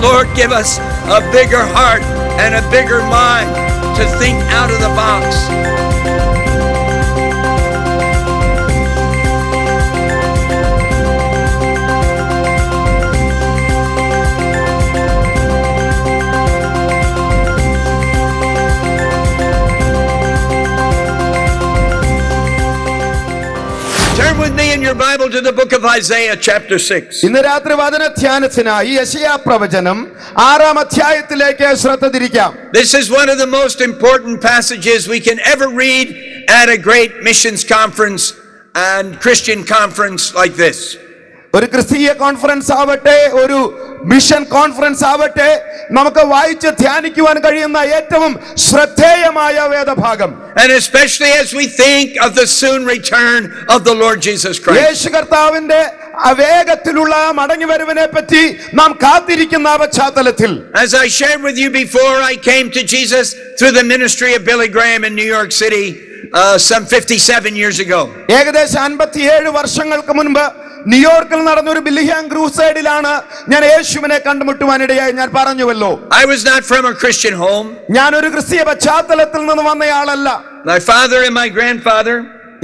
Lord give us a bigger heart and a bigger mind to think out of the box. Bible to the book of Isaiah, chapter 6. ഇന്ന് രാത്രി വചന ധ്യാനത്തിനായി യശയാ പ്രവചനം ആറാം അധ്യായത്തിലേക്ക് ശ്രദ്ധ തിരിക്കാം This is one of the most important passages we can ever read at a great missions conference and Christian conference like this. ഒരു ക്രിസ്തീയ കോൺഫറൻസ് ആവട്ടെ ഒരു മിഷൻ കോൺഫറൻസ് ആവട്ടെ നമുക്ക് വായിച്ച് ധ്യാനിക്കുവാൻ കഴിയുന്ന ഏറ്റവും ശ്രദ്ധേയമായ വേദഭാഗം And especially as we think of the soon return of the Lord Jesus Christ. യേശു കർത്താവിന്റെ അവേഗത്തിലുള്ള മടങ്ങിവരവിനെ പറ്റി നാം കാത്തിരിക്കുന്ന ആ പശ്ചാത്തലത്തിൽ As I shared with you before, I came to Jesus through the ministry of Billy Graham in New York City uh, some 57 years ago. ഏകദേശം അൻപത്തിയേഴ് വർഷങ്ങൾക്ക് മുൻപ് ന്യൂയോർക്കിൽ നടന്ന ഒരു ബില്ലിഹാം ക്രൂസൈഡിലാണ് ഞാൻ യേശുവിനെ കണ്ടുമുട്ടുവാനിടയായി. ഞാൻ പറഞ്ഞുവല്ലോ. I was not from a Christian home ഞാൻ ഒരു ക്രിസ്തീയ പശ്ചാത്തലത്തിൽ നിന്ന് വന്നയാളല്ല. My father and my grandfather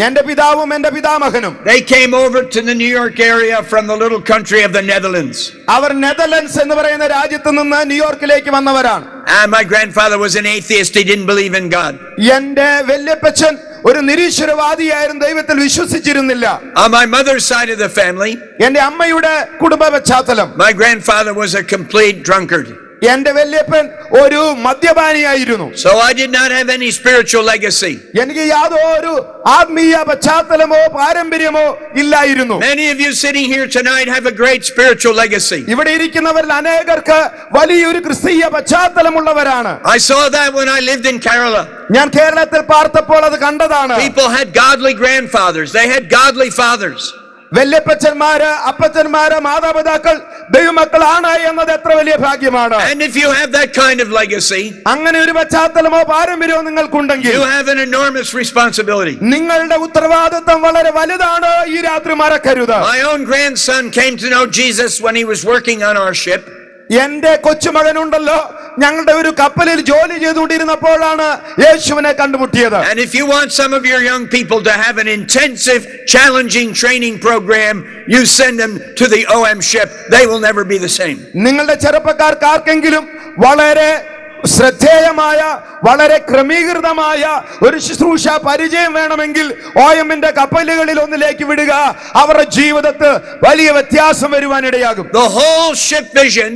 എന്റെ പിതാവും എന്റെ പിതാമഹനും. They came over to the New York area from the little country of the the അവർ നെതർലൻഡ്സ് എന്ന് പറയുന്ന രാജ്യത്തു നിന്ന് ന്യൂയോർക്കിലേക്ക് വന്നവരാണ്. And my grandfather was an atheist. He didn't believe in God എന്റെ വല്യപ്പച്ചൻ ഒരു നിരീശ്വരവാദിയായിരുന്നു ദൈവത്തിൽ വിശ്വസിച്ചിരുന്നില്ല On my mother's side of the family, എന്റെ അമ്മയുടെ കുടുംബ പശ്ചാത്തലം my grandfather was a complete drunkard. എന്റെ വല്യപ്പൻ ഒരു മദ്യപാനിയായിരുന്നു So I did not have any spiritual legacy. എനിക്ക് യാതൊരു ആത്മീയ പശ്ചാത്തലമോ പാരമ്പര്യമോ ഇല്ലായിരുന്നു Many of you sitting here tonight have a great spiritual legacy. ഇവിടെ ഇരിക്കുന്നവരിൽ അനേകർക്ക് വലിയൊരു ക്രിസ്തീയ പശ്ചാത്തലമുള്ളവരാണ് I saw that when I lived in Kerala. ഞാൻ കേരളത്തിൽ പാർത്തപ്പോൾ അത് കണ്ടതാണ് People had godly grandfathers, they had godly fathers. വല്യപ്പച്ചന്മാര് അപ്പച്ചന്മാര് മാതാപിതാക്കൾ ദൈവമക്കളാണ് എന്നത് എത്ര വലിയ ഭാഗ്യമാണ് And if you have that kind of legacy, അങ്ങനെ ഒരു പശ്ചാത്തലമോ പാരമ്പര്യമോ നിങ്ങൾക്കുണ്ടെങ്കിൽ you have an enormous responsibility. നിങ്ങളുടെ ഉത്തരവാദിത്വം വളരെ വലുതാണ് ഈ രാത്രി മറക്കരുത് My own grandson came to know Jesus when he was working on our ship. എന്റെ കൊച്ചുമകനുണ്ടല്ലോ ഞങ്ങളുടെ ഒരു കപ്പലിൽ ജോലി ചെയ്തുകൊണ്ടിരുന്നപ്പോഴാണ് യേശുവിനെ കണ്ടുമുട്ടിയത് And if you want some of your young people to have an intensive, challenging training program, you send them to the OM ship. They will never be the same. നിങ്ങളുടെ ചെറുപ്പക്കാർക്ക് ആർക്കെങ്കിലും വളരെ ശ്രദ്ധേയമായ വളരെ ക്രമീകൃതമായ ഒരു ശുശ്രൂഷ പരിചയം വേണമെങ്കിൽ ഒ എമ്മിന്റെ കപ്പലുകളിൽ ഒന്നിലേക്ക് വിടുക അവരുടെ ജീവിതത്തിൽ വലിയ വ്യത്യാസം വരുവാനിടയാകും The whole ship vision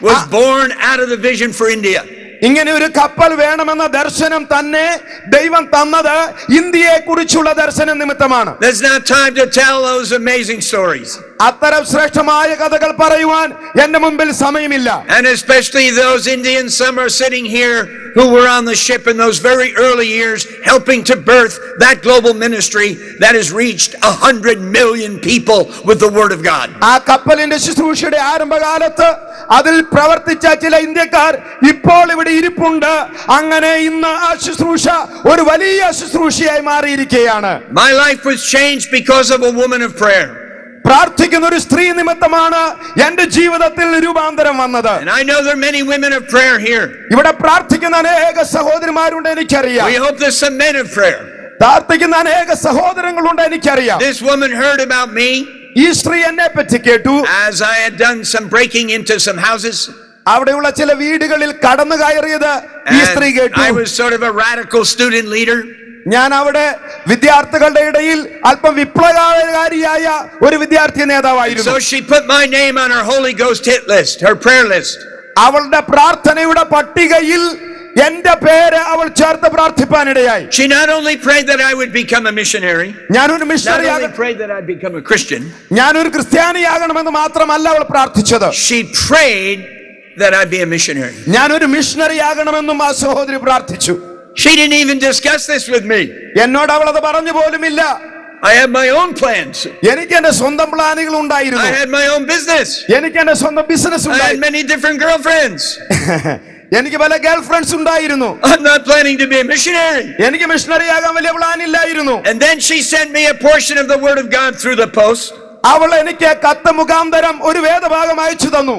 was born out of the vision for India. ഇങ്ങനെ ഒരു കപ്പൽ വേണമെന്ന ദർശനം തന്നെ ദൈവം തന്നത് ഇന്ത്യയെ കുറിച്ചുള്ള ദർശനം നിമിത്തമാണ് There's not time to tell those amazing stories. അത്തരം ശ്രേഷ്ഠമായ കഥകൾ പറയുവാൻ എന്റെ മുമ്പിൽ സമയമില്ല And especially those Indians, some are sitting here who were on the ship in those very early years, helping to birth that global ministry that has reached a hundred million people with the Word of God. ആ കപ്പലിന്റെ ശുശ്രൂഷയുടെ ആരംഭകാലത്ത് അതിൽ പ്രവർത്തിച്ച ചില ഇന്ത്യക്കാർ ഇപ്പോൾ ഇവിടെ ഇരിപ്പുണ്ട് അങ്ങനെ ഇന്ന് ആ ശുശ്രൂഷ ഒരു വലിയ ശുശ്രൂഷയായി മാറിയിരിക്കുകയാണ് My life was changed because of a woman of prayer. പ്രാർത്ഥിക്കുന്ന ഒരു സ്ത്രീ നിമിത്തമാണ് എന്റെ ജീവിതത്തിൽ രൂപാന്തരം വന്നത് And I know there are many women of prayer here. ഇവിടെ പ്രാർത്ഥിക്കുന്ന അനേക സഹോദരിമാരുണ്ട് എനിക്കറിയാം We hope there's some men of prayer. പ്രാർത്ഥിക്കുന്ന അനേക സഹോദരങ്ങളുണ്ട് എനിക്കറിയാം This woman heard about me ഈ സ്ത്രീ എന്നെ പറ്റി കേട്ടു as I had done some breaking into some houses. അവിടെയുള്ള ചില വീടുകളിൽ കടന്നു കയറിയത് ഈ സ്ത്രീ And കേട്ടു I was sort of a radical student leader. ഞാൻ അവിടെ വിദ്യാർത്ഥികളുടെ ഇടയിൽ അല്പം വിപ്ലവകാരിയായ ഒരു വിദ്യാർത്ഥി നേതാവായിരുന്നു. അവളുടെ പ്രാർത്ഥനയുടെ പട്ടികയിൽ എന്റെ പേര് അവൾ ചേർത്ത് പ്രാർത്ഥിപ്പാനിടയായി. ഞാൻ ഒരു ക്രിസ്ത്യാനിയാകണമെന്ന് മാത്രമല്ല അവൾ പ്രാർത്ഥിച്ചത്. ഞാൻ ഒരു മിഷണറി ആകണമെന്നും ആ സഹോദരി പ്രാർത്ഥിച്ചു. She didn't even discuss this with me. എന്നോട് അവൾ അത് പറഞ്ഞു പോലുമില്ല I had my own plans. എനിക്ക് എന്റെ സ്വന്തം പ്ലാനുകൾ I ഉണ്ടായിരുന്നു had my own business. എനിക്ക് എന്റെ സ്വന്തം ബിസിനസ് I had ഉണ്ടായിരുന്നു many different girlfriends. എനിക്ക് പല ഗേൾ ഫ്രണ്ട്സ് ഉണ്ടായിരുന്നു I'm not planning to be a missionary. എനിക്ക് മിഷണറി ആകാൻ വലിയ പ്ലാൻ ഇല്ലായിരുന്നു And then she sent me a portion of the Word of God through the post. അവൾ എനിക്ക് കത്ത് മുഖാന്തരം ഒരു വേദഭാഗം അയച്ചു തന്നു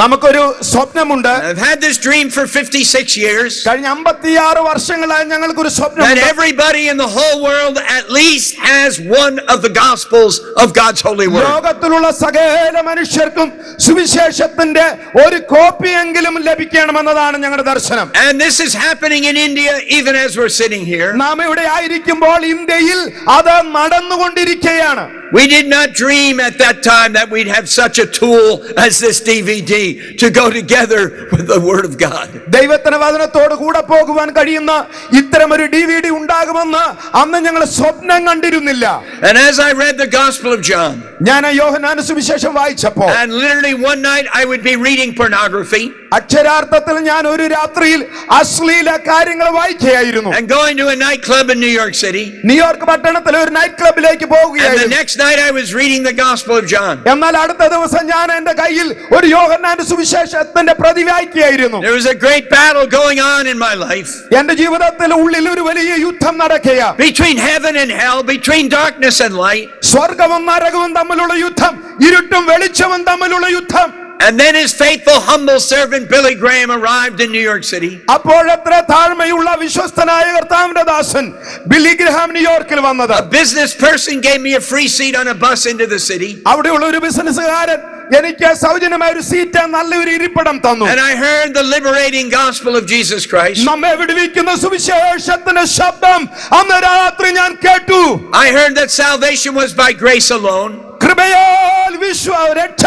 നമുക്കൊരു സ്വപ്നമുണ്ട് I've had this dream for 56 years കഴിഞ്ഞ അമ്പത്തിയാറ് വർഷങ്ങളായി ഞങ്ങൾക്കൊരു that സ്വപ്നമുണ്ട് everybody in the whole world at least has one of the Gospels of God's holy word. ലോകത്തിലുള്ള സകല മനുഷ്യർക്കും സുവിശേഷത്തിന്റെ ഒരു കോപ്പിയെങ്കിലും ലഭിക്കണമെന്നതാണ് ഞങ്ങളുടെ ദർശനം And this is happening in India even as we're sitting here. നാം ഇവിടെ ആയിരിക്കുമ്പോൾ ഇന്ത്യയിൽ അത് നടന്നുകൊണ്ടിരിക്കുകയാണ് We did not dream at that time that we'd have such a tool as this DVD to go together with the Word of God. ദൈവത്തിന് വചനത്തോട് കൂടെ പോകുവാൻ കഴിയുന്ന ഇത്തരം ഒരു ഡി വി ഡി ഉണ്ടാകുമെന്ന് അന്ന് ഞങ്ങൾ സ്വപ്നം കണ്ടിരുന്നില്ല And as I read the Gospel of John, ഞാൻ യോഹനാന സുവിശേഷം വായിച്ചപ്പോ and literally one night I would be reading pornography അക്ഷരാർത്ഥത്തിൽ ഞാൻ ഒരു രാത്രിയിൽ അശ്ലീല കാര്യങ്ങൾ വായിക്കുകയായിരുന്നു and going to a nightclub in New York City. New York പട്ടണത്തിലെ ഒരു നൈറ്റ് ക്ലബിലേക്ക് And the പോവുകയായിരുന്നു next night I was reading the Gospel of John. എന്നാൽ അടുത്ത ദിവസം ഞാൻ എന്റെ കയ്യിൽ ഒരു യോഹന്നാന്റെ സുവിശേഷത്തിന്റെ പ്രതി വായിക്കുകയായിരുന്നു There was a great battle going on in my life എന്റെ ജീവിതത്തിൽ ഉള്ളിൽ ഒരു വലിയ യുദ്ധം നടക്കുക between heaven and hell, between darkness and light. സ്വർഗവും നരകവും തമ്മിലുള്ള യുദ്ധം ഇരുട്ടും വെളിച്ചവും തമ്മിലുള്ള യുദ്ധം And then his faithful, humble servant Billy Graham arrived in New York City. അപ്പോഴത്ര താഴ്മയുള്ള വിശ്വസ്തനായ കർത്താവിന്റെ ദാസൻ ബില്ലി ഗ്രഹാം ന്യൂയോർക്കിൽ വന്നത് A business person gave me a free seat on a bus into the city. അവിടെയുള്ള ഒരു ബിസിനസ്സുകാരൻ എനിക്ക് സൗജന്യമായ ഒരു സീറ്റ് നല്ലൊരു ഇരിപ്പിടം തന്നു And I heard the liberating gospel of Jesus Christ. നമ്മെ വിടുവിക്കുന്ന സുവിശേഷത്തിന്റെ ശബ്ദം അന്ന് രാത്രി ഞാൻ കേട്ടു I heard that salvation was by grace alone. കൃപയാൽ വിശ്വ രക്ഷ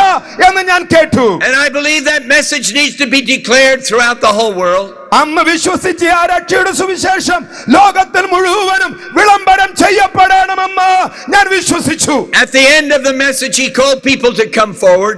എന്ന് ഞാൻ കേട്ടു And I believe that message needs to be declared throughout the whole world. അന്ന് വിശ്വസിച്ച ആ രക്ഷയുടെ സുവിശേഷം ലോകത്തിൽ മുഴുവനും വിളംബരം ചെയ്യപ്പെടണമെന്ന് ഞാൻ വിശ്വസിച്ചു At the end of the message, he called people to come forward.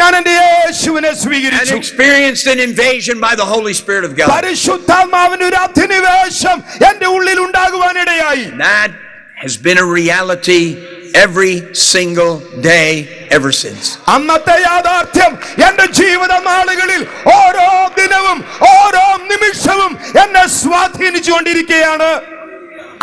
ഞാൻ എന്റെ യേശുവിനെ And സ്വീകരിച്ചു experienced an invasion by the Holy Spirit of God. പരിശുദ്ധാത്മാവിന് ഒരു അധിനിവേശം എന്റെ ഉള്ളിൽ ഉണ്ടാകുവാനിടയായി That has been a reality every single day ever since. അന്നത്തെ യാഥാർത്ഥ്യം എന്റെ ജീവിത നാളുകളിൽ ഓരോ ദിനവും ഓരോ നിമിഷവും എന്നെ സ്വാധീനിച്ചുകൊണ്ടിരിക്കുകയാണ്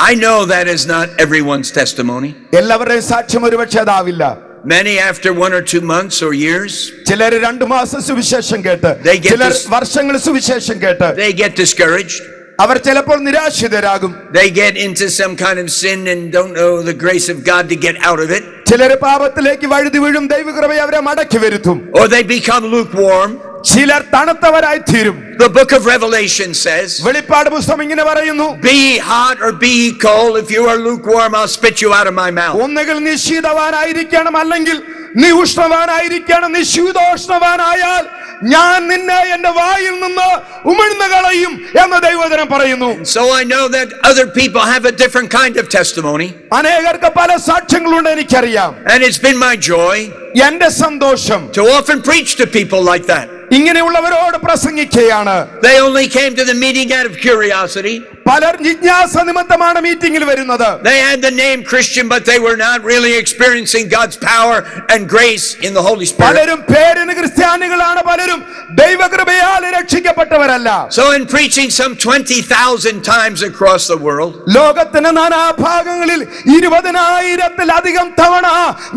I know that is not everyone's testimony. എല്ലാവരുടെയും സാക്ഷ്യം ഒരുപക്ഷെ അതാവില്ല Many, after one or two months or years, ചിലർ രണ്ടു മാസം സുവിശേഷം കേട്ട് They get ചിലർ this- വർഷങ്ങൾ സുവിശേഷം കേട്ട് they get discouraged. അവർ ചിലപ്പോൾ നിരാശിതരാകും They get into some kind of sin and don't know the grace of God to get out of it. ചിലർ പാപത്തിലേക്ക് വഴുതി വീഴും ദൈവകൃപ അവരെ മടക്കി വരുത്തും Or they become lukewarm. ചിലർ തണുത്തവരായി തീരും The book of Revelation says, വെളിപ്പാട് പുസ്തകം ഇങ്ങനെ പറയുന്നു Be ye hot or be ye cold. If you are lukewarm, I'll spit you out of my mouth. ഒന്നുകിൽ നീ ശീതവാനായിരിക്കണം അല്ലെങ്കിൽ നീ ഉഷ്ണവാനായിരിക്കണം നീ ശീതോഷ്ണവാനായാൽ ഞാൻ നിന്നെ എന്റെ വായിൽ നിന്ന് ഉമിഴ്ന്നു കളയും എന്ന് ദൈവജനം പറയുന്നു So I know that other people have a different kind of testimony. അനേകർക്ക് പല സാക്ഷ്യങ്ങളുണ്ട് എനിക്കറിയാം And it's been my joy എന്റെ സന്തോഷം to often preach to people like that. ഇങ്ങനെയുള്ളവരോട് പ്രസംഗിക്കുകയാണ് They only came to the meeting out of curiosity. പലർ ജിജ്ഞാസ നിമിത്തമാണ് മീറ്റിംഗിൽ വരുന്നത് They had the name Christian, but they were not really experiencing God's power and grace in the Holy Spirit. പലരും പേരിന് ക്രിസ്ത്യാനികളാണ് പലരും ദൈവകൃപയാൽ രക്ഷിക്കപ്പെട്ടവരല്ല So, in preaching some 20,000 times across the world, ലോകത്തിന് നാനാഭാഗങ്ങളിൽ ഇരുപതിനായിരത്തിലധികം തവണ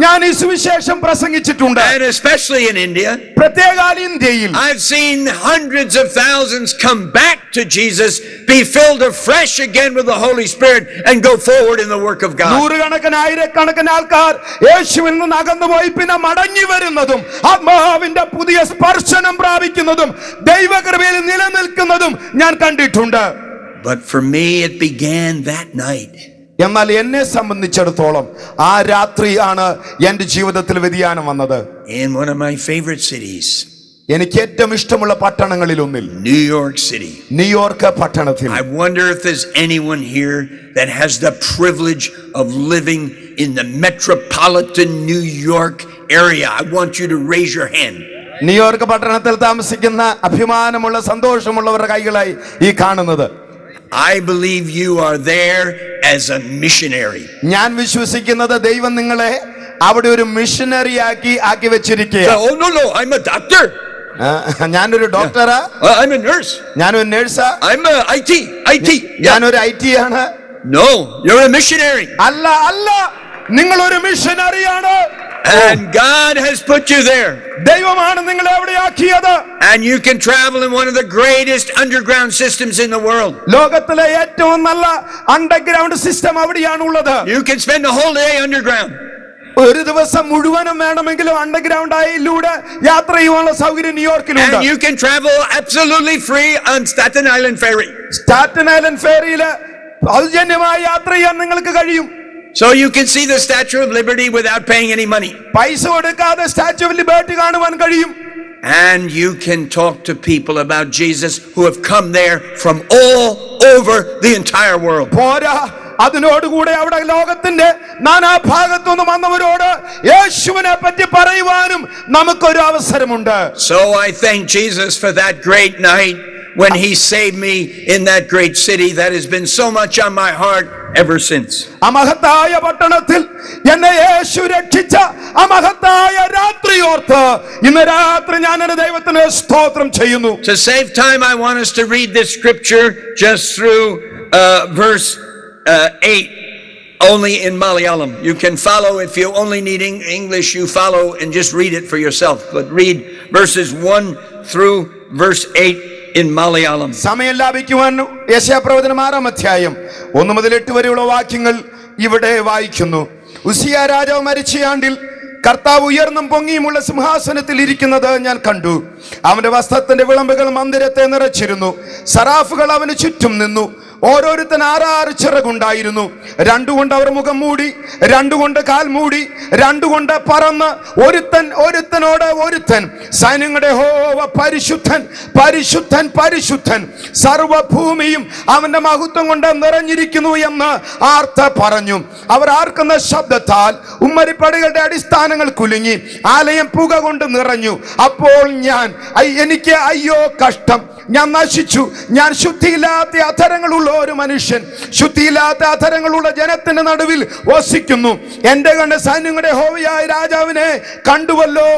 ഞാൻ ഈ സുവിശേഷം പ്രസംഗിച്ചിട്ടുണ്ട് and especially in India, പ്രത്യേകാൽ ഇന്ത്യയിൽ I've seen hundreds of thousands come back to Jesus, be filled afresh again with the Holy Spirit, and go forward in the work of God. നൂറുകണക്കിന് ആയിരക്കണക്കിന് ആൾക്കാർ യേശുവിൽ നിന്ന് അകന്നുപോയി പിന്നെ മടങ്ങി വരുന്നതും ആത്മാവിന്റെ പുതിയ സ്പർശനം പ്രാപിക്കുന്നതും ദൈവകൃപയിൽ നിലനിൽക്കുന്നതും ഞാൻ കണ്ടിട്ടുണ്ട് But for me, it began that night. എന്നാൽ എന്നെ സംബന്ധിച്ചിടത്തോളം ആ രാത്രിയാണ് എന്റെ ജീവിതത്തിൽ വ്യതിയാനം വന്നത് in one of my favorite cities, എനിക്ക് ഏറ്റവും ഇഷ്ടമുള്ള പട്ടണങ്ങളിൽ ഒന്നിൽ New York City. ന്യൂയോർക്ക് പട്ടണത്തിൽ I wonder if there's anyone here that has the privilege of living in the metropolitan New York area. I want you to raise your hand. New York പട്ടണത്തിൽ താമസിക്കുന്ന അഭിമാനമുള്ള സന്തോഷമുള്ളവരുടെ കൈകളായി ഈ കാണുന്നത് I believe you are there as a missionary. ഞാൻ വിശ്വസിക്കുന്നത് ദൈവം നിങ്ങളെ അവിടെ ഒരു മിഷനറി ആക്കി ആക്കി വെച്ചിരിക്കുക Oh, no, no, I'm a doctor. ഞാനൊരു ഡോക്ടറാ Uh, I'm a nurse. ഞാനൊരു നേഴ്സാ I'm a IT. IT. Yeah. ഞാനൊരു ഐ ടി ആണ് No, you're a missionary. അല്ല അല്ല നിങ്ങൾ ഒരു മിഷനറിയാണ് And God has put you there. ദൈവമാണ് നിങ്ങളെ അവിടെ ആക്കിയത് And you can travel in one of the greatest underground systems in the world. ലോകത്തിലെ ഏറ്റവും നല്ല അണ്ടർഗ്രൗണ്ട് സിസ്റ്റം അവിടെയാണ് ഉള്ളത് You can spend the whole day underground. ഒരു ദിവസം മുഴുവനും വേണമെങ്കിലും അണ്ടർഗ്രൗണ്ട് ആയിലൂടെ യാത്ര ചെയ്യാനുള്ള സൗകര്യം ന്യൂയോർക്കിലുണ്ട് And you can travel absolutely free on Staten Island Ferry. Staten island ഫെറിയില് സൗജന്യമായി യാത്ര ചെയ്യാൻ നിങ്ങൾക്ക് കഴിയും So you can see the Statue of Liberty without paying any money. പൈസ കൊടുക്കാതെ സ്റ്റാച്യു ഓഫ് ലിബർട്ടി കാണുവാൻ കഴിയും And you can talk to people about Jesus who have come there from all over the entire world. പോരാ അതിനോടുകൂടെ അവിടെ ലോകത്തിന്റെ നാനാഭാഗത്തുനിന്ന് വന്നവരോട് യേശുവിനെ പറ്റി പറയുവാനും നമുക്കൊരു അവസരമുണ്ട് So I thank Jesus for that great night when he saved me in that great city that has been so much on my heart ever since. ആ മഹത്തായ പട്ടണത്തിൽ എന്നെ യേശു രക്ഷിച്ച ആ മഹത്തായ രാത്രി ഓർത്ത് ഇന്ന് രാത്രി ഞാൻ എന്റെ ദൈവത്തിന് സ്തോത്രം ചെയ്യുന്നു To save time, I want us to read this scripture just through uh, verse uh, 8, only in Malayalam. You can follow, if you only need Eng- English, you follow and just read it for yourself. But read verses 1 through verse 8 in Malayalam. സമയം ലാഭിക്കുവാൻ യശാപ്രവചനം ആറാം അധ്യായം ഒന്ന് മുതൽ എട്ട് വരെയുള്ള വാക്യങ്ങൾ ഇവിടെ വായിക്കുന്നു ഉസിയ രാജാവ് മരിച്ചയാണ്ടിൽ കർത്താവ് ഉയർന്നും പൊങ്ങിയുമുള്ള സിംഹാസനത്തിൽ ഇരിക്കുന്നത് ഞാൻ കണ്ടു അവന്റെ വസ്ത്രത്തിന്റെ വിളമ്പുകൾ മന്ദിരത്തെ നിറച്ചിരുന്നു സറാഫുകൾ അവന് ചുറ്റും നിന്നു ഓരോരുത്തൻ ആറാറ് ചിറകുണ്ടായിരുന്നു. രണ്ടുകൊണ്ട് അവർ മുഖം മൂടി രണ്ടുകൊണ്ട് കാൽ മൂടി രണ്ടുകൊണ്ട് പറന്ന് ഒരുത്തൻ ഒരുത്തനോട് ഒരുത്തൻ. സൈന്യങ്ങളുടെ ഹോവ പരിശുദ്ധൻ പരിശുദ്ധൻ പരിശുദ്ധൻ. സർവഭൂമിയും അവന്റെ മഹത്വം കൊണ്ട് നിറഞ്ഞിരിക്കുന്നു എന്ന് ആർത്ത പറഞ്ഞു. അവർ ആർക്കുന്ന ശബ്ദത്താൽ ഉമ്മരിപ്പടികളുടെ അടിസ്ഥാനങ്ങൾ കുലുങ്ങി. ആലയം പുക കൊണ്ട് നിറഞ്ഞു. അപ്പോൾ ഞാൻ "ഐ- എനിക്ക് അയ്യോ കഷ്ടം. ഞാൻ നശിച്ചു. ഞാൻ ശുദ്ധിയില്ലാത്ത അധരങ്ങളുള്ള ഒരു മനുഷ്യൻ ശുദ്ധിയില്ലാത്ത അധരങ്ങളുള്ള ജനത്തിന്റെ നടുവിൽ വസിക്കുന്നു. എന്റെ കണ്ട് സൈന്യങ്ങളുടെ ഹോവിയായ രാജാവിനെ കണ്ടുവല്ലോ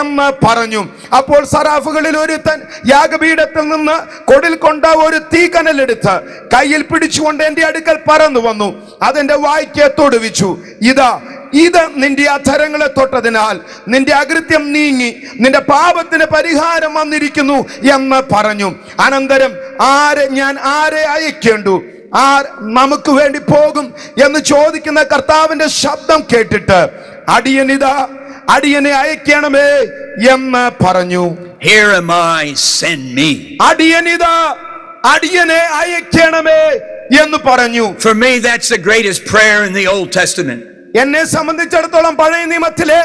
എന്ന് പറഞ്ഞു. അപ്പോൾ സറാഫുകളിൽ ഒരുത്തൻ യാഗപീഠത്തിൽ നിന്ന് കൊടിൽ കൊണ്ട ഒരു തീക്കനലെടുത്ത് കയ്യിൽ പിടിച്ചുകൊണ്ട് എന്റെ അടുക്കൽ പറന്നു വന്നു. അതെന്റെ വായിക്ക് തൊടുവിച്ചു. ഇതാ ഇത് നിന്റെ അധരങ്ങളെ തൊട്ടതിനാൽ നിന്റെ അകൃത്യം നീങ്ങി നിന്റെ പാപത്തിന് പരിഹാരം വന്നിരിക്കുന്നു എന്ന് പറഞ്ഞു അനന്തരം ആരെ ഞാൻ ആരെ അയക്കേണ്ടു ആർ നമുക്ക് വേണ്ടി പോകും എന്ന് ചോദിക്കുന്ന കർത്താവിന്റെ ശബ്ദം കേട്ടിട്ട് അടിയനിതാ അടിയനെ അയക്കണമേ എന്ന് പറഞ്ഞു Here am I, send me. അടിയനിതാ അടിയനെ അയക്കണമേ എന്ന് പറഞ്ഞു For me, that's the greatest prayer in the Old Testament. എന്നെ സംബന്ധിച്ചിടത്തോളം പഴയ നിയമത്തിലെ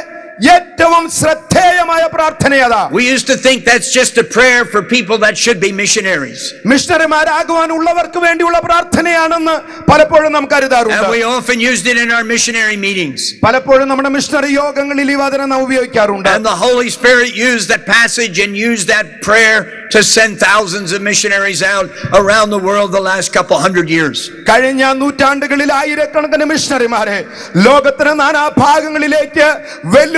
ഏറ്റവും ശ്രദ്ധേയമായ പ്രാർത്ഥനയതാ We used to think that's just a prayer for people that should be missionaries. മിഷണറിമാരാകുവാനുള്ളവർക്ക് വേണ്ടിയുള്ള പ്രാർത്ഥനയാണെന്ന് പലപ്പോഴും നാം And കരുതാറുണ്ട് we often used it in our missionary meetings. പലപ്പോഴും നമ്മുടെ മിഷണറി യോഗങ്ങളിൽ ഈ വചനം നാം ഉപയോഗിക്കാറുണ്ട് And the Holy Spirit used that passage and used that prayer to send thousands of missionaries out around the world the last couple hundred years. കഴിഞ്ഞ നൂറ്റാണ്ടുകളിൽ ആയിരക്കണക്കിന് മിഷണറിമാരെ ലോകത്തിന് നാനാ ഭാഗങ്ങളിലേക്ക്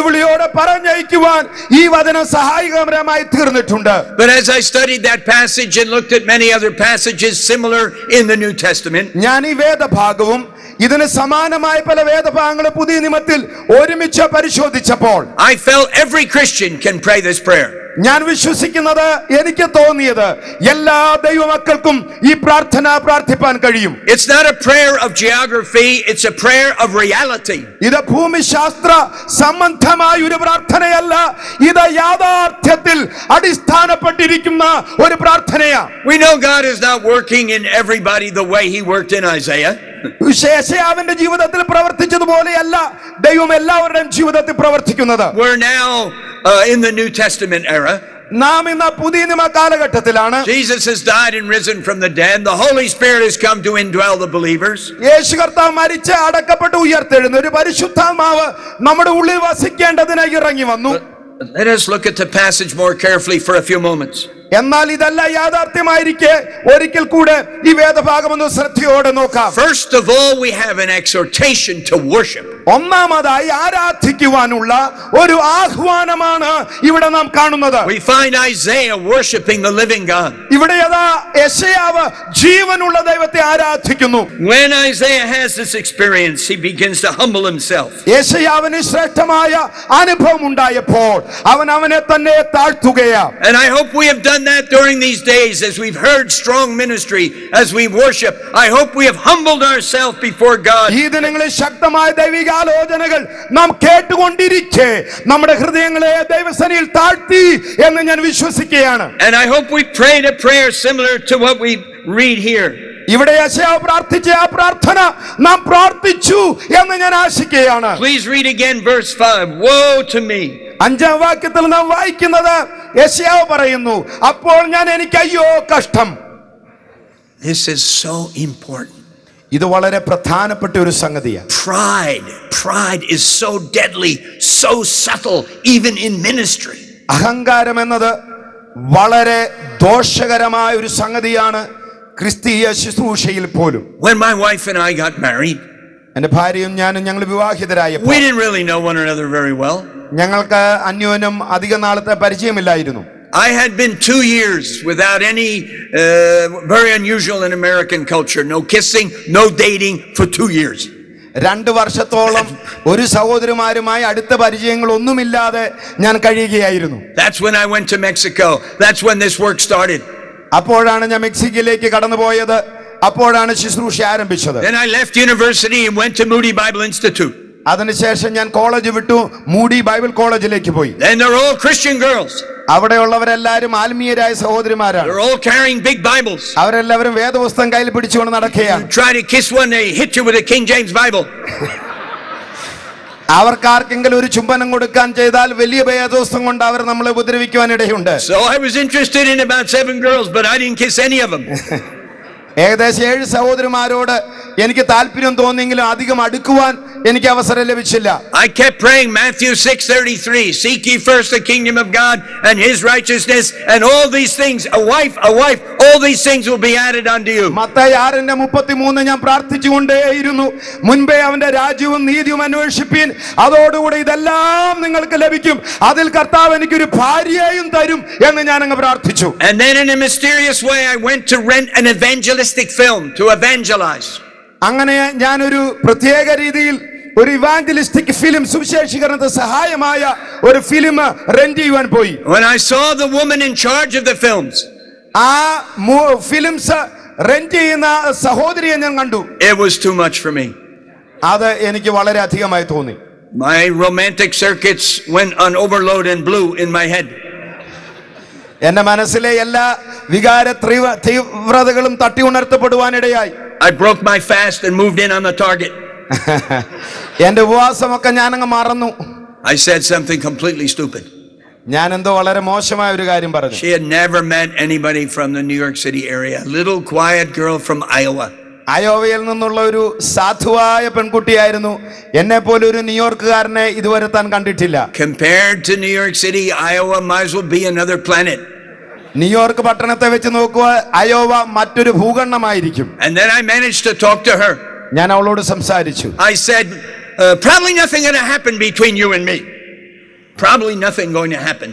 വെല്ലുവിളിയോടെ പറഞ്ഞയക്കുവാൻ ഈ വചനം സഹായകരമായി തീർന്നിട്ടുണ്ട് But as I studied that passage and looked at many other passages similar in the New Testament, ഞാൻ ഈ വേദഭാഗവും ഇതിന് സമാനമായ പല വേദഭാഗങ്ങളും പുതിയ നിയമത്തിൽ ഒരുമിച്ച് പരിശോധിച്ചപ്പോൾ I felt every Christian can pray this prayer. ഞാൻ വിശ്വസിക്കുന്നത് എനിക്ക് തോന്നിയത് എല്ലാ ദൈവമക്കൾക്കും ഈ പ്രാർത്ഥന പ്രാർത്ഥിപ്പാൻ കഴിയും It's not a prayer of geography, it's a prayer of reality. ഇത് ഭൂമിശാസ്ത്ര സംബന്ധമായ ഒരു പ്രാർത്ഥനയല്ല ഇത് യാഥാർത്ഥ്യത്തിൽ അടിസ്ഥാനപ്പെട്ടിരിക്കുന്ന ഒരു പ്രാർത്ഥനയാ We know God is not working in everybody the way He worked in Isaiah. ശേഷയാവിന്റെ ജീവിതത്തിൽ പ്രവർത്തിച്ചതുപോലെയല്ല ദൈവം എല്ലാവരുടെയും ജീവിതത്തിൽ പ്രവർത്തിക്കുന്നത് uh, in the New Testament era. നാം ഇന്ന് പുതിയ നിയമ കാലഘട്ടത്തിലാണ് Jesus has died and risen from the dead. The Holy Spirit has come to indwell the believers. യേശു കർത്താവ് മരിച്ച് അടക്കപ്പെട്ട് ഉയർത്തെഴുന്ന ഒരു പരിശുദ്ധാത്മാവ് നമ്മുടെ ഉള്ളിൽ വസിക്കേണ്ടതിനായി ഇറങ്ങി വന്നു Let us look at the passage more carefully for a few moments. എന്നാൽ ഇതല്ല യാഥാർത്ഥ്യമായിരിക്കെ ഒരിക്കൽ കൂടെ ഈ വേദഭാഗം ഒന്ന് ശ്രദ്ധയോടെ നോക്കാം First of all, we have an exhortation to worship. ഒന്നാമതായി ആരാധിക്കുവാനുള്ള ഒരു ആഹ്വാനമാണ് ഇവിടെ നാം കാണുന്നത് We find Isaiah worshiping the living God. ഇവിടെ യഥാ യശയാവ് ജീവനുള്ള ദൈവത്തെ ആരാധിക്കുന്നു When Isaiah has this experience, he begins to humble himself. യേശയാവിന് ശ്രേഷ്ഠമായ അനുഭവം ഉണ്ടായപ്പോൾ അവൻ അവനെ തന്നെ താഴ്ത്തുകയാ And I hope we have done that during these days as we've heard strong ministry, as we worship. I hope we have humbled ourselves before God. ഈ ദിനങ്ങളിൽ ശക്തമായ ദൈവികാലോചനകൾ നാം കേട്ടുകൊണ്ടിരിക്കെ നമ്മുടെ ഹൃദയങ്ങളെ ദൈവസനയിൽ താഴ്ത്തി എന്ന് ഞാൻ വിശ്വസിക്കുകയാണ് And I hope we prayed a prayer similar to what we read here. ഇവിടെ യശയാവ് പ്രാർത്ഥിച്ച ആ പ്രാർത്ഥന നാം പ്രാർത്ഥിച്ചു എന്ന് ഞാൻ ആശിക്കുകയാണ് Please read again verse 5. Woe to me! അഞ്ചാം വാക്യത്തിൽ നാം വായിക്കുന്നത് യശയാവ് പറയുന്നു അപ്പോൾ ഞാൻ എനിക്ക് അയ്യോ കഷ്ടം This is so important. ഇത് വളരെ പ്രധാനപ്പെട്ട ഒരു സംഗതിയാണ് Pride. Pride is so deadly, so subtle, even in ministry. അഹങ്കാരം എന്നത് വളരെ ദോഷകരമായ ഒരു സംഗതിയാണ് ക്രിസ്തീയ ശുശ്രൂഷയിൽ പോലും When my wife and I got married, എന്റെ ഭാര്യയും ഞാനും ഞങ്ങൾ വിവാഹിതരായ we didn't really know one another very well. ഞങ്ങൾക്ക് അന്യോന്യം അധിക നാളത്തെ പരിചയമില്ലായിരുന്നു I had been two years without any uh, very unusual in American culture. No kissing, no dating for two years. രണ്ട് വർഷത്തോളം ഒരു സഹോദരിമാരുമായി അടുത്ത പരിചയങ്ങൾ ഒന്നുമില്ലാതെ ഞാൻ കഴിയുകയായിരുന്നു That's when I went to Mexico. That's when this work started. അപ്പോഴാണ് ഞാൻ മെക്സിക്കോയിലേക്ക് കടന്നുപോയത് അപ്പോഴാണ് ശുശ്രൂഷ ആരംഭിച്ചത് Then I left university and went to Moody Bible Institute. അതിനുശേഷം ഞാൻ കോളേജ് വിട്ടു മൂടി ബൈബിൾ കോളേജിലേക്ക് പോയി And they're all Christian girls. അവിടെയുള്ളവരെല്ലാരും ആത്മീയരായ സഹോദരിമാരാണ് They're all carrying big Bibles. അവരെല്ലാവരും വേദപുസ്തകം കയ്യിൽ പിടിച്ചുകൊണ്ട് നടക്കുകയാണ് Try to kiss one, they hit you with a King James Bible. അവർക്ക് ആർക്കെങ്കിലും ഒരു ചുംബനം കൊടുക്കാൻ ചെയ്താൽ വലിയ വേദപുസ്തകം കൊണ്ട് അവർ നമ്മളെ ഉപദ്രവിക്കുവാൻ ഇടയുണ്ട് So I was interested in about seven girls, but I didn't kiss any of them. ഏകദേശം ഏഴ് സഹോദരന്മാരോട് എനിക്ക് താല്പര്യം തോന്നിയെങ്കിലും അധികം അടുക്കുവാൻ എനിക്ക് അവസരം ലഭിച്ചില്ല I kept praying Matthew 6:33, seek ye first the kingdom of God and his righteousness, and all these things, a wife, a wife, all these things will be added unto you. Mathai ആറിന്റെ മുപ്പത്തിമൂന്ന് ഞാൻ പ്രാർത്ഥിച്ചുകൊണ്ടേയിരുന്നു മുൻപേ അവന്റെ രാജ്യവും നീതിയും അന്വേഷിപ്പീൻ അതോടുകൂടെ ഇതെല്ലാം നിങ്ങൾക്ക് ലഭിക്കും അതിൽ കർത്താവ് എനിക്കൊരു ഭാര്യയെയും തരും എന്ന് ഞാൻ അങ്ങ് പ്രാർത്ഥിച്ചു And then in a mysterious way, I went to rent an evangelistic film to evangelize. അങ്ങനെ ഞാനൊരു പ്രത്യേക രീതിയിൽ ഒരു ഇവാഞ്ചലിസ്റ്റിക് ഫിലിം സുവിശേഷീകരണത്തെ സഹായമായ ഒരു ഫിലിം റെന്റ് ചെയ്യുവാൻ പോയി When I saw the woman in charge of the films, ആ ഫിലിംസ് റെന്റ് ചെയ്യുന്ന സഹോദരിയെ ഞാൻ കണ്ടു it was too much for me. അത് എനിക്ക് വളരെ അധികമായി തോന്നി My romantic circuits went on overload and blew in my head. എന്റെ മനസ്സിലെ എല്ലാ വികാര തീവ്രതകളും തട്ടി ഉണർത്തപ്പെടുവാനിടയായി I broke my fast and moved in on the target. എന്റെ ഉപവാസമൊക്കെ ഞാനങ്ങ് മറന്നു I said something completely stupid. ഞാൻ എന്തോ വളരെ മോശമായ ഒരു കാര്യം പറഞ്ഞു She had never met anybody from the New York City area. Little quiet girl from Iowa. അയോവയിൽ നിന്നുള്ള ഒരു സാധുവായ പെൺകുട്ടിയായിരുന്നു എന്നെ പോലെ ഒരു ന്യൂയോർക്കുകാരനെ ഇതുവരെ താൻ കണ്ടിട്ടില്ല Compared to New York City, Iowa might as well be another planet. New York പട്ടണത്തെ വെച്ച് നോക്കുക അയോവ മറ്റൊരു ഭൂഖണ്ഡമായിരിക്കും And then I managed to talk to her. ഞാൻ അവളോട് സംസാരിച്ചു I said, uh, probably nothing going to happen between you and me. Probably nothing going to happen.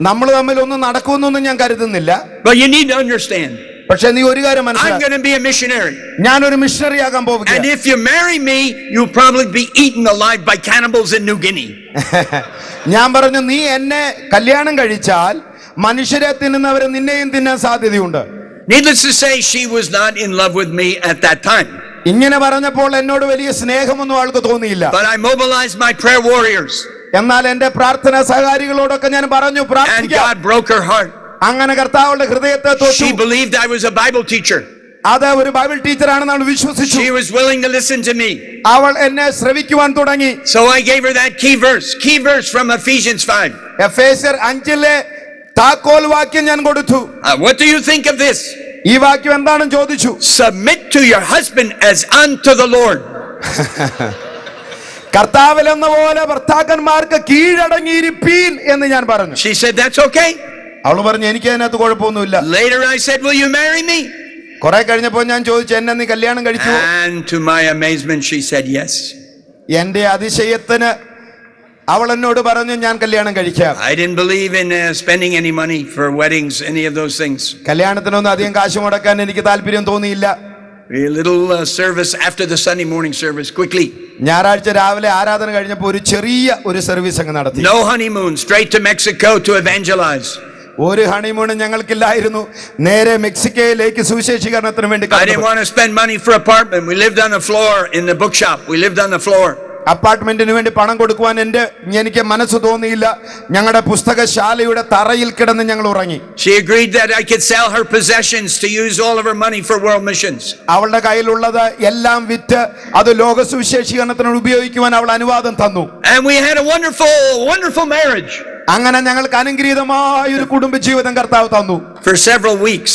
നമ്മൾ തമ്മിൽ ഒന്നും നടക്കുമെന്നൊന്നും ഞാൻ കരുതുന്നില്ല But you need to understand. പക്ഷെ നീ ഒരു കാര്യം I'm മനസ്സിലാക്കി going to be a missionary. ഞാനൊരു മിഷണറി ആകാൻ And പോവുകയാണ് if you marry me, you'll probably be eaten alive by cannibals in New Guinea. ഞാൻ പറഞ്ഞു നീ എന്നെ കല്യാണം കഴിച്ചാൽ മനുഷ്യരെ തിന്നുന്നവരെ നിന്നെയും തിന്നാൻ സാധ്യതയുണ്ട് Needless to say, she was not in love with me at that time. ഇങ്ങനെ പറഞ്ഞപ്പോൾ എന്നോട് വലിയ സ്നേഹമൊന്നും ആൾക്ക് തോന്നിയില്ല But I mobilized my prayer warriors, എന്നാൽ എന്റെ പ്രാർത്ഥന സഹകാരികളോടൊക്കെ ഞാൻ പറഞ്ഞു and പ്രാർത്ഥിക്കാം God broke her heart. അങ്ങനെ കർത്താവുടെ ഹൃദയത്തെ തൊട്ടു She believed I was a Bible teacher. അത് ഒരു ബൈബിൾ ടീച്ചറാണെന്ന് അവൾ വിശ്വസിച്ചു She was willing to listen to me. അവൾ എന്നെ ശ്രവിക്കുവാൻ തുടങ്ങി So I gave her that key verse, key verse from Ephesians 5. എഫേസർ അഞ്ചിലെ താക്കോൽ വാക്യം ഞാൻ കൊടുത്തു Uh, what do you think of this? ഈ വാക്യം എന്താണെന്ന് ചോദിച്ചു Submit to your husband as unto the Lord. കർത്താവിൽ എന്ന പോലെ ഭർത്താക്കന്മാർക്ക് കീഴടങ്ങിയിരിപ്പീൻ എന്ന് ഞാൻ പറഞ്ഞു She said, That's okay. അവൾ പറഞ്ഞു എനിക്ക് അതിനകത്ത് കുഴപ്പമൊന്നുമില്ല Later I said, Will you marry me? കുറെ കഴിഞ്ഞപ്പോൾ ഞാൻ ചോദിച്ചു എന്നെ നീ കല്യാണം കഴിച്ചു And to my amazement, she said, Yes. എന്റെ അതിശയത്തിന് അവൾ എന്നോട് പറഞ്ഞു ഞാൻ കല്യാണം കഴിക്കാം I didn't believe in uh, spending any money for weddings, any of those things. കല്യാണത്തിനൊന്നും അധികം കാശ് മുടക്കാൻ എനിക്ക് താല്പര്യം തോന്നിയില്ല A little uh, service after the Sunday morning service, quickly. ഞായറാഴ്ച രാവിലെ ആരാധന കഴിഞ്ഞപ്പോൾ ഒരു ചെറിയ ഒരു സർവീസ് അങ്ങ് നടത്തി No honeymoon, straight to Mexico to evangelize. ഒരു ഹണിമൂണും ഞങ്ങൾക്കില്ലായിരുന്നു നേരെ മെക്സിക്കോയിലേക്ക് സുവിശേഷീകരണത്തിന് വേണ്ടി I didn't കടന്നു. want to spend money for apartment. We lived on the floor in the bookshop. We lived on the floor. അപ്പാർട്ട്മെന്റിന് വേണ്ടി പണം കൊടുക്കുവാൻ എന്റെ എനിക്ക് മനസ്സ് തോന്നിയില്ല ഞങ്ങളുടെ പുസ്തകശാലയുടെ തറയിൽ കിടന്ന് ഞങ്ങൾ ഉറങ്ങി She agreed that I could sell her possessions to use all of her money for world missions. അവളുടെ കയ്യിലുള്ളത് എല്ലാം വിറ്റ് അത് ലോക സുവിശേഷീകരണത്തിന് ഉപയോഗിക്കുവാൻ അവൾ അനുവാദം തന്നു And we had a wonderful, wonderful marriage അങ്ങനെ ഞങ്ങൾക്ക് അനുഗ്രഹീതമായ ഒരു കുടുംബ ജീവിതം കർത്താവ് തന്നു for several weeks.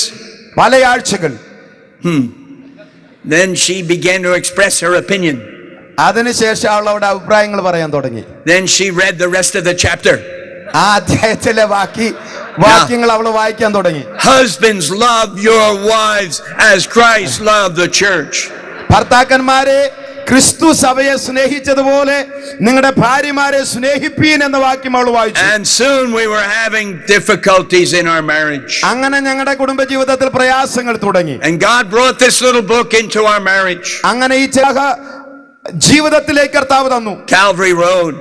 പല ആഴ്ചകൾ Then she began to express her opinion. അതിനുശേഷം അവൾ അവിടെ അഭിപ്രായങ്ങൾ പറയാൻ തുടങ്ങി Then she read the rest of the chapter. ആ അധ്യായത്തിലെ ബാക്കി വാക്യങ്ങൾ അവൾ വായിക്കാൻ തുടങ്ങി Husbands, love your wives as Christ loved the church. ഭർത്താക്കന്മാരെ ക്രിസ്തു സഭയെ സ്നേഹിച്ചതുപോലെ നിങ്ങളുടെ ഭാര്യമാരെ സ്നേഹിപ്പീൻ എന്ന വാക്യം അവൾ വായിച്ചു And soon we were having difficulties in our marriage. അങ്ങനെ ഞങ്ങളുടെ കുടുംബ ജീവിതത്തിൽ പ്രയാസങ്ങൾ തുടങ്ങി And God brought this little book into our marriage അങ്ങനെ ഈ ചാഹ ജീവിതത്തിലേക്ക് കർത്താവ് തന്നു Calvary Road.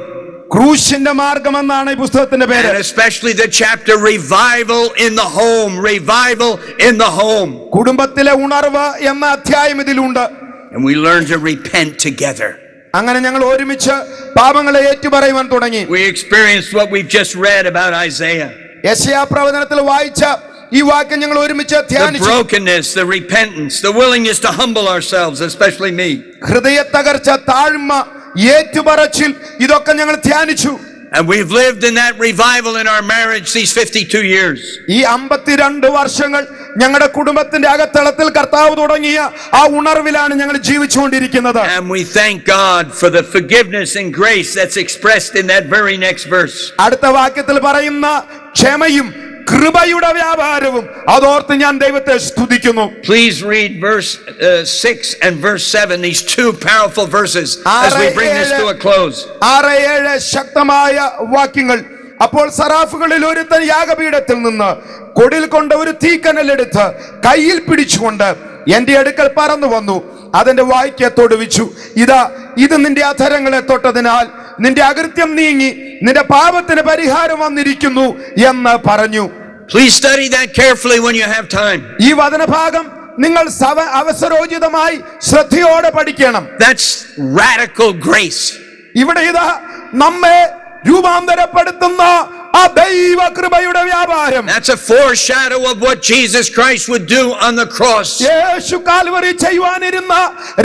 ക്രൂശിന്റെ മാർഗം എന്നാണ് ഈ പുസ്തകത്തിന്റെ പേര് And especially the chapter Revival in the Home. Revival in the Home. കുടുംബത്തിലെ ഉണർവ് എന്ന അധ്യായം ഇതിലുണ്ട് And we learn to repent together. അങ്ങനെ ഞങ്ങൾ ഒരുമിച്ച് പാപങ്ങളെ ഏറ്റുപറയുവാൻ തുടങ്ങി We experienced what we've just read about Isaiah. യശയാ പ്രവചനത്തിൽ വായിച്ച ഈ വാക്യം ഞങ്ങൾ ഒരുമിച്ച് The ധ്യാനിച്ചു brokenness, the repentance, the willingness to humble ourselves, especially me. ഹൃദയ തകർച്ച താഴ്മ ഏറ്റുപറച്ചിൽ ഇതൊക്കെ ഞങ്ങൾ ധ്യാനിച്ചു And we've lived in that revival in our marriage these 52 years. ഈ അമ്പത്തിരണ്ട് വർഷങ്ങൾ ഞങ്ങളുടെ കുടുംബത്തിന്റെ അകത്തളത്തിൽ കർത്താവ് തുടങ്ങിയ ആ ഉണർവിലാണ് ഞങ്ങൾ ജീവിച്ചുകൊണ്ടിരിക്കുന്നത് And we thank God for the forgiveness and grace that's expressed in that very next verse. അടുത്ത വാക്യത്തിൽ പറയുന്ന ക്ഷമയും കൃപയുടെ വ്യാപാരവും അതോർത്ത് ഞാൻ ദൈവത്തെ സ്തുതിക്കുന്നു. Please read verse uh, 6 and verse 7, these two powerful verses, as we bring this to a close. ആറ് ഏഴ് ശക്തമായ വാക്യങ്ങൾ. അപ്പോൾ സറാഫുകളിൽ ഒരുത്തൻ യാഗപീഠത്തിൽ നിന്ന് കൊടിൽ കൊണ്ട് ഒരു തീക്കനലെടുത്ത് കയ്യിൽ പിടിച്ചുകൊണ്ട് എന്റെ അടുക്കൽ പറന്നു വന്നു. അതിന്റെ വായിക്കെ തൊടുവിച്ചു ഇതാ ഇത് നിന്റെ അധരങ്ങളെ തൊട്ടതിനാൽ നിന്റെ അകൃത്യം നീങ്ങി നിന്റെ പാപത്തിന് പരിഹാരം വന്നിരിക്കുന്നു എന്ന് പറഞ്ഞു Please study that carefully when you have time. ഈ വചനഭാഗം നിങ്ങൾ അവസരോചിതമായി ശ്രദ്ധയോടെ പഠിക്കണം That's radical grace. ഇവിടെ ഇതാ നമ്മെ രൂപാന്തരപ്പെടുത്തുന്ന ആ ദൈവ കൃപയുടെ വ്യാപാരം That's a foreshadow of what Jesus Christ would do on the cross. Yeshu Calvary ചെയ്യുവാനിരുന്ന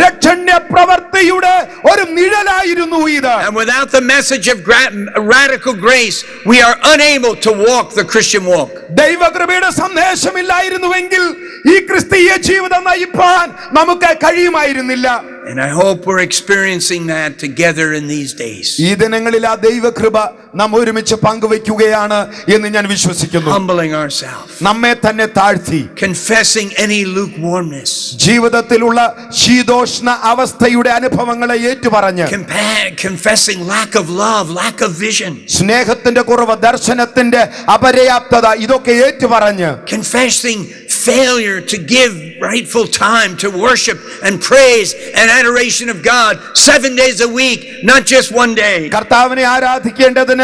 രക്ഷണ്യ പ്രവർത്തിയുടെ ഒരു നിഴലായിരുന്നു ഇത് And without the message of gra- radical grace, we are unable to walk the Christian walk. ദൈവകൃപയുടെ സന്ദേശമില്ലായിരുന്നുവെങ്കിൽ ഈ ക്രിസ്തീയ ജീവിതം നയിപ്പാൻ നമുക്ക് കഴിയുമായിരുന്നില്ല And I hope we're experiencing that together in these days. ഈ ദിനങ്ങളിൽ ആ ദൈവകൃപ നാം ഒരുമിച്ച് പങ്കുവെക്കുകയാണ് എന്ന് ഞാൻ വിശ്വസിക്കുന്നു Humbling ourselves, നമ്മെ തന്നെ താഴ്ത്തി confessing any lukewarmness, ജീവിതത്തിലുള്ള ശീതോഷ്ണ അവസ്ഥയുടെ അനുഭവങ്ങളെ ഏറ്റുപറഞ്ഞ് compa- confessing lack of love, lack of vision, സ്നേഹത്തിന്റെ കുറവ് ദർശനത്തിന്റെ അപര്യാപ്തത ഇതൊക്കെ ഏറ്റുപറഞ്ഞ് confessing failure to give rightful time to worship and praise and adoration of God seven days a week, not just one day. കർത്താവിനെ ആരാധിക്കേണ്ടതിന്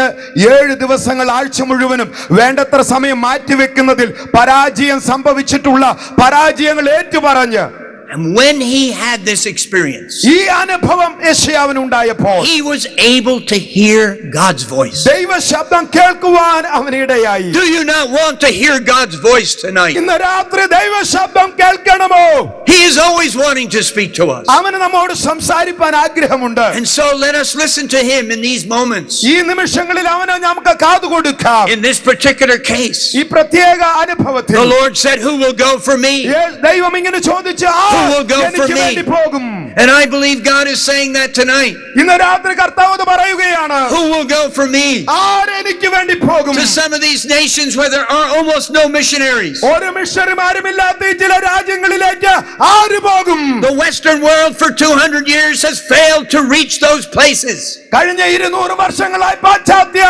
ഏഴ് ദിവസങ്ങൾ ആഴ്ച മുഴുവനും വേണ്ടത്ര സമയം മാറ്റിവെക്കുന്നതിൽ പരാജയം സംഭവിച്ചിട്ടുള്ള പരാജയങ്ങൾ ഏറ്റുപറഞ്ഞ് And when he had this experience, ഈ അനുഭവം യശയാവിന് ഉണ്ടായപ്പോൾ he was able to hear God's voice. ദൈവ ശബ്ദം കേൾക്കുവാൻ അവനിടയായി Do you not want to hear God's voice tonight? ഇന്ന് രാത്രി ദൈവ ശബ്ദം കേൾക്കണമോ He is always wanting to speak to us. അവന് നമ്മോട് സംസാരിപ്പാൻ ആഗ്രഹമുണ്ട് And so let us listen to him in these moments. ഈ നിമിഷങ്ങളിൽ അവന് നമുക്ക് കാതു കൊടുക്കാം In this particular case, ഈ പ്രത്യേക അനുഭവത്തിൽ the Lord said, Who will go for me? യേ- ദൈവം ഇങ്ങനെ ചോദിച്ചു ആ Who will go for me. വേണ്ടി പോകും And I believe God is saying that tonight. ഇന്ന് രാത്രി കർത്താവ് ഇത് പറയുകയാണ് Who will go for me? ആരെനിക്ക് വേണ്ടി പോകും To some of these nations where there are almost no missionaries. ഒരു മിഷണറിമാരുമില്ലാത്ത ഈ ചില രാജ്യങ്ങളിലേക്ക് ആര് പോകും The Western world for 200 years has failed to reach those places. കഴിഞ്ഞ ഇരുന്നൂറ് വർഷങ്ങളായി പാശ്ചാത്യ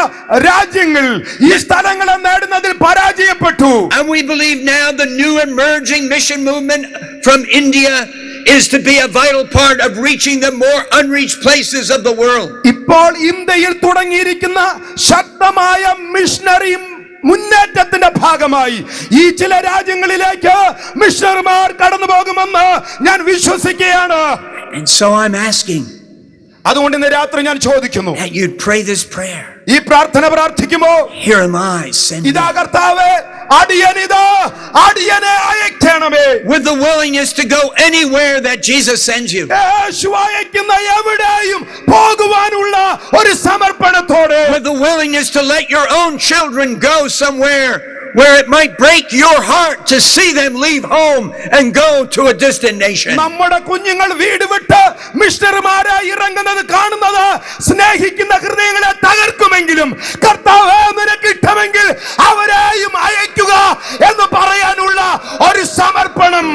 രാജ്യങ്ങൾ ഈ സ്ഥലങ്ങളെ നേടുന്നതിൽ പരാജയപ്പെട്ടു And we believe now the new emerging mission movement from India is to be a vital part of reaching the more unreached places of the world. ഇപ്പോൾ ഇന്ത്യയിൽ തുടങ്ങിയിരിക്കുന്ന ശക്തമായ മിഷണറി മുന്നേറ്റത്തിന്റെ ഭാഗമായി ഈ ചില രാജ്യങ്ങളിലേക്ക് മിഷണറിമാർ കടന്നു പോകുമെന്ന് ഞാൻ വിശ്വസിക്കുകയാണ് And so I'm asking അതുകൊണ്ട് ഇന്ന് രാത്രി ഞാൻ ചോദിക്കുന്നു that you'd pray this prayer. ഈ പ്രാർത്ഥന പ്രാർത്ഥിക്കുമോ Here am I, send me. ഇതാ കർത്താവേ അടിയനിതാ അടിയനെ അയക്കണമേ With the willingness to go anywhere that Jesus sends you. യേശു അയക്കുന്ന എവിടെയും പോകുവാനുള്ള ഒരു സമർപ്പണത്തോടെ With the willingness to let your own children go somewhere where it might break your heart to see them leave home and go to a distant nation. നമ്മുടെ കുഞ്ഞുങ്ങൾ വീട് വിട്ട് മിഷണറിമാരെ ഇറങ്ങുന്നത് കാണുന്നത് സ്നേഹിക്കുന്ന ഹൃദയങ്ങളെ തകർക്കുമെങ്കിലും കർത്താവ് നിനക്ക് ഇഷ്ടമെങ്കിൽ അവരെയും അയക്കുക എന്ന് പറയാനുള്ള ഒരു സമർപ്പണം